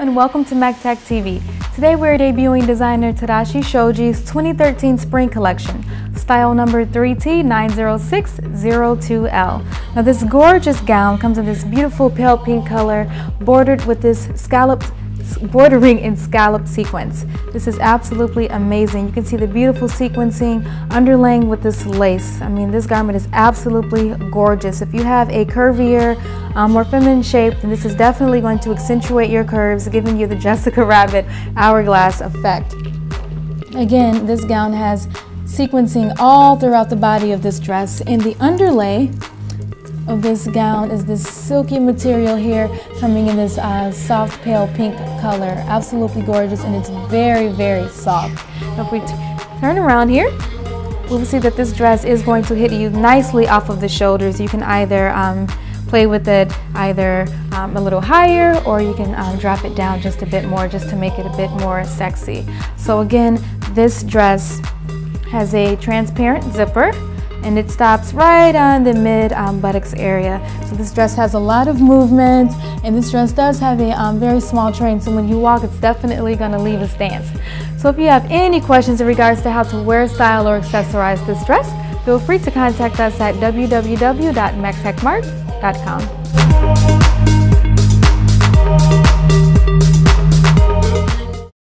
and welcome to MackTak TV. Today we're debuting designer Tadashi Shoji's 2013 spring collection, style number 3T90602L. Now this gorgeous gown comes in this beautiful pale pink color bordered with this scalloped bordering in scallop sequence. This is absolutely amazing. You can see the beautiful sequencing underlaying with this lace. I mean, this garment is absolutely gorgeous. If you have a curvier, um, more feminine shape, and this is definitely going to accentuate your curves, giving you the Jessica Rabbit hourglass effect. Again, this gown has sequencing all throughout the body of this dress. In the underlay, of this gown is this silky material here coming in this uh, soft pale pink color. Absolutely gorgeous and it's very, very soft. if we turn around here, we'll see that this dress is going to hit you nicely off of the shoulders. You can either um, play with it either um, a little higher or you can um, drop it down just a bit more just to make it a bit more sexy. So again, this dress has a transparent zipper and it stops right on the mid um, buttocks area. So this dress has a lot of movement and this dress does have a um, very small train so when you walk it's definitely going to leave a stance. So if you have any questions in regards to how to wear, style, or accessorize this dress, feel free to contact us at www.thebrandingcoach.com.